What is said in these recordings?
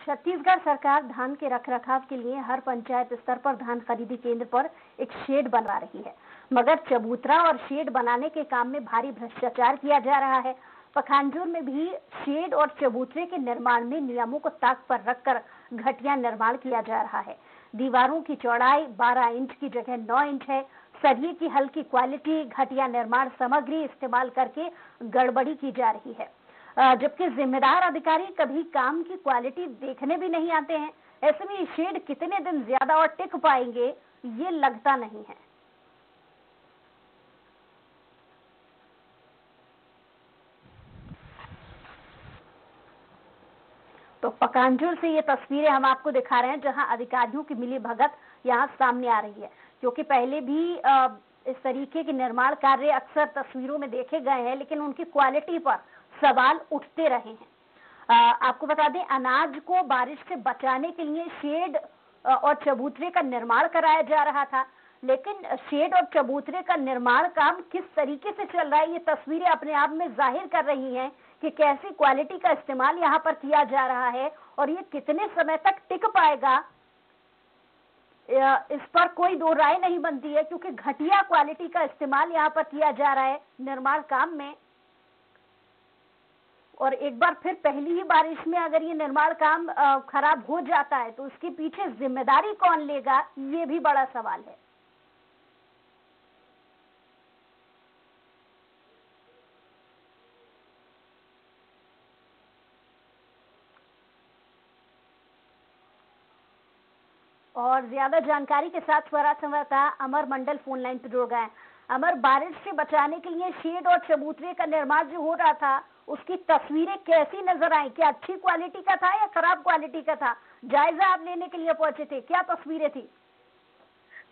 छत्तीसगढ़ सरकार धान के रखरखाव के लिए हर पंचायत स्तर पर धान खरीदी केंद्र पर एक शेड बनवा रही है। मगर चबूतरा और शेड बनाने के काम में भारी भ्रष्टाचार किया जा रहा है। पखानजूर में भी शेड और चबूतरे के निर्माण में नियमों को ताक पर रखकर घटिया निर्माण किया जा रहा है। दीवारों की चौड़ाई 12 इंच की जगह 9 इंच है। सरिये की हल्की क्वालिटी, घटिया निर्माण सामग्री इस्तेमाल करके गड़बड़ी की जा रही है। जबकि जिम्मेदार अधिकारी कभी काम की क्वालिटी देखने भी नहीं आते हैं। ऐसे में शेड कितने दिन ज़्यादा और टिक पाएँगे, ये लगता नहीं है। तो पकांजुल से ये तस्वीरें हम आपको दिखा रहे हैं, जहाँ अधिकारियों की मिली भगत यहाँ सामने आ रही है क्योंकि पहले भी इस तरीके के निर्माण कार्य अक्सर तस्वीरों में देखे गए हैं, लेकिन उनकी क्वालिटी पर सवाल उठते रहे हैं। आपको बता दें, अनाज को बारिश से बचाने के लिए शेड और चबूतरे का निर्माण कराया जा रहा था। लेकिन शेड और चबूतरे का निर्माण काम किस तरीके से चल रहा है, ये तस्वीरें अपने आप में ज़ाहिर कर रही हैं कि कैसी क्वालिटी का इस्तेमाल यहाँ पर किया जा रहा है और ये कितने समय तक टिक पाएगा। इस पर कोई दो राय नहीं बनती है, क्योंकि घटिया क्वालिटी का इस्तेमाल यहाँ पर किया जा रहा है निर्माण काम में। और एक बार फिर पहली ही बारिश में अगर ये निर्माण काम खराब हो जाता है तो उसके पीछे ज़िम्मेदारी कौन लेगा? ये भी बड़ा सवाल है। और ज़्यादा जानकारी के साथ स्वराज संवाददाता अमर मंडल फ़ोन लाइन पर जुड़ गए अमर बारिश से बचाने के लिए शेड और चबूतरे का निर्माण जो हो रहा था उसकी तस्वीरें कैसी नज़र आई? क्या अच्छी क्वालिटी का था या खराब क्वालिटी का था? जायजा आप लेने के लिए पहुँचे थे। क्या तस्वीरें थी?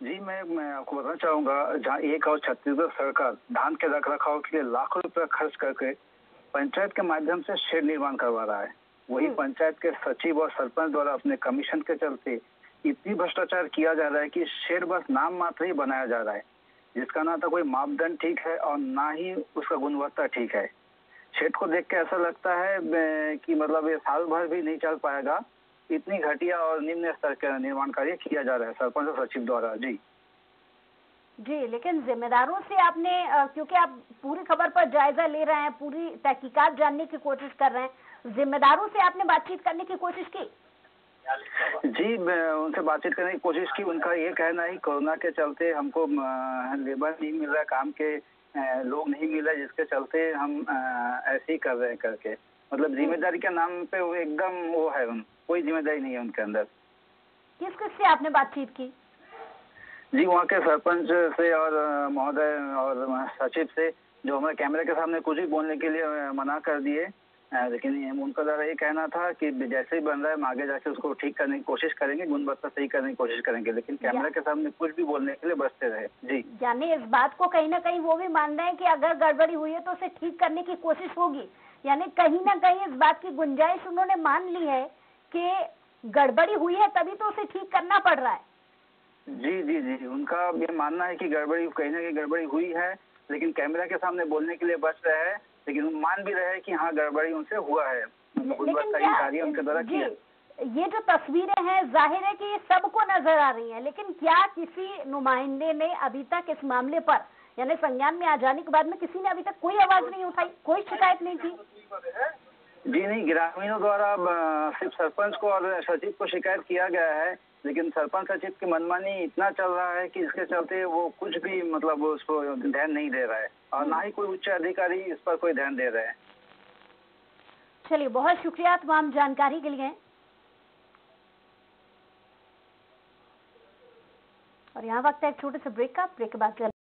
जी मैं मैं आपको बताना चाहूँगा जहाँ एक और छत्तीसगढ़ सरकार धान के रख रखाव के लिए लाखों रुपए खर्च करके पंचायत के माध्यम से शेड निर्माण करवा रहा है। वही हम्म। पंचायत के सचिव और सरपंच द्वारा अपने कमीशन के चलते इतनी भ्रष्टाचार किया जा रहा है कि शेड बस नाम मात्र ही बनाया जा रहा है। जिसका ना तो कोई मापदंड ठीक है और ना ही उसका गुणवत्ता ठीक है। शेड को देख के ऐसा लगता है कि मतलब ये साल भर भी नहीं चल पाएगा। इतनी घटिया और निम्न स्तर के निर्माण कार्य किया जा रहा है, सरपंच और सचिव द्वारा। जी। जी, लेकिन जिम्मेदारों से आपने क्योंकि आप पूरी खबर पर जायजा ले रहे हैं, पूरी तहकीकात जानने की कोशिश कर रहे हैं, जिम्मेदारों से आपने बातचीत करने की कोशिश की? जी उनसे बातचीत करने की कोशिश की। उनका ये कहना है कोरोना के चलते हमको लेबर नहीं मिल रहा काम के लोग नहीं मिल रहे जिसके चलते हम ऐसे ही कर रहे हैं करके। मतलब ज़िम्मेदारी के नाम पे वो एकदम वो है उन कोई ज़िम्मेदारी नहीं है उनके अंदर। किस किस से आपने बातचीत की? जी वहाँ के सरपंच से और महोदय और सचिव से जो हमारे कैमरे के सामने कुछ भी बोलने के लिए मना कर दिए। लेकिन उनका द्वारा ये कहना था कि जैसे ही बन रहा है हम आगे जाके उसको ठीक करने की कोशिश करेंगे गुणवत्ता सही करने की कोशिश करेंगे लेकिन कैमरा के सामने कुछ भी बोलने के लिए बचते रहे। जी। यानी इस बात को कहीं ना कहीं वो भी मान रहे हैं कि अगर गड़बड़ी हुई है तो उसे ठीक करने की कोशिश होगी। यानी कहीं ना कहीं इस बात की गुंजाइश उन्होंने मान ली है कि गड़बड़ी हुई है तभी तो उसे ठीक करना पड़ रहा है। जी जी जी। उनका ये मानना है कि गड़बड़ी कहीं ना कहीं गड़बड़ी हुई है लेकिन कैमरा के सामने बोलने के लिए बच रहे हैं। लेकिन मान भी रहे कि हाँ गड़बड़ी उनसे हुआ है। कार्य उनके द्वारा किया। ये जो तस्वीरें हैं ज़ाहिर है कि ये सबको नज़र आ रही हैं लेकिन क्या किसी नुमाइंदे ने अभी तक इस मामले पर यानी संज्ञान में आ जाने के बाद में किसी ने अभी तक कोई आवाज़ नहीं उठाई कोई शिकायत नहीं थी जी नहीं, ग्रामीणों द्वारा सिर्फ़ सरपंच को और सचिव को शिकायत किया गया है, लेकिन सरपंच सचिव की मनमानी इतना चल रहा है कि इसके चलते वो कुछ भी मतलब उसको ध्यान नहीं दे रहा है। और ना ही कोई उच्च अधिकारी इस पर कोई ध्यान दे रहे हैं। चलिए, बहुत शुक्रिया तमाम जानकारी के लिए। और यहाँ वक्त है एक छोटे से ब्रेक का। ब्रेक के बाद